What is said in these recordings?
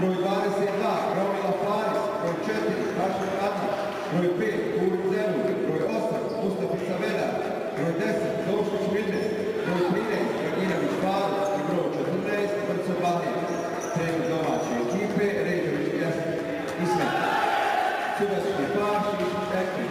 broj 22 Romila Paris, broj 4 Raško Kadić, broj 5 Kuri Zelu, broj 8 Mustafi Saveda, broj 10 Zoušić Vidnes, broj 13 Draginović Paris i broj 14 Vrcobanija. Trener domaće ekipe, Ređović Jasnik Ismet. Sudački Pašić, Ekvić.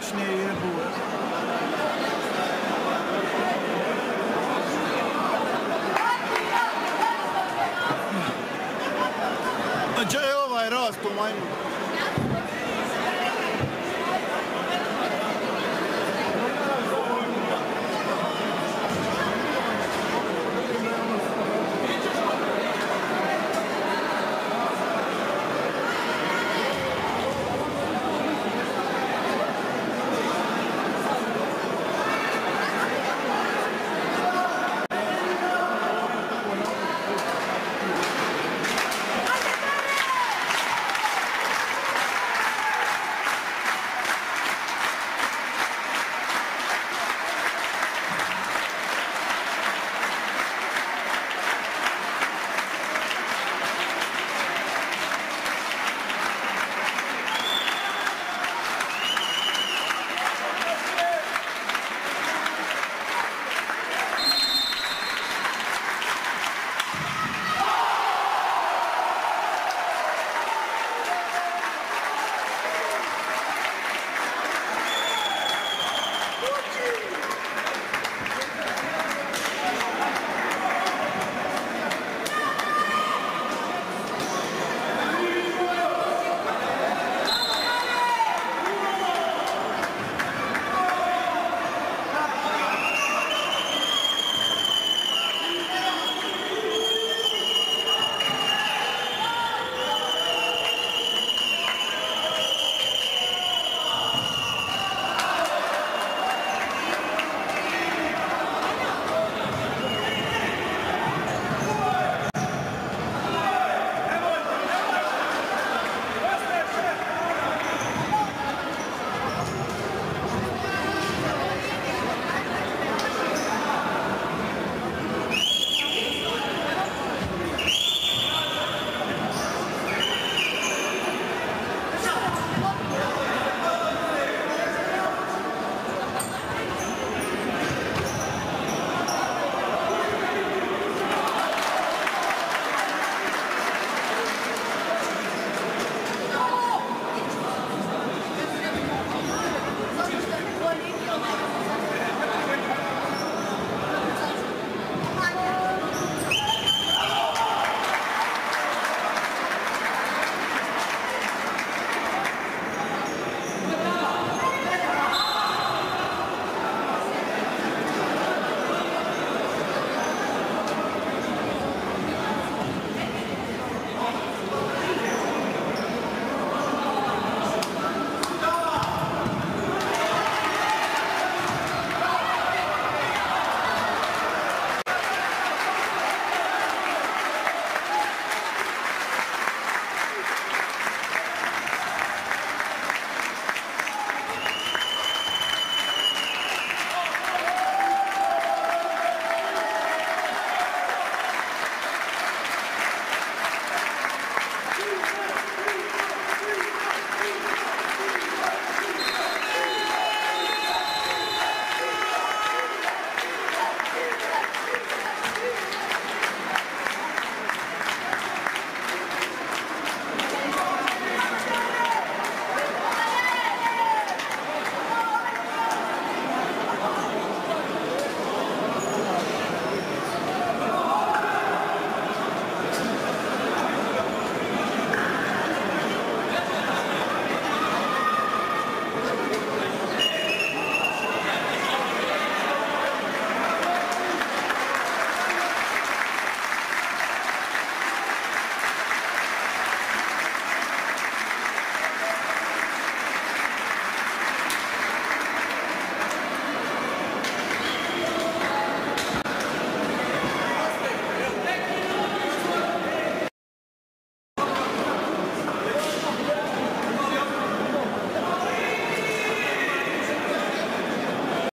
znacznie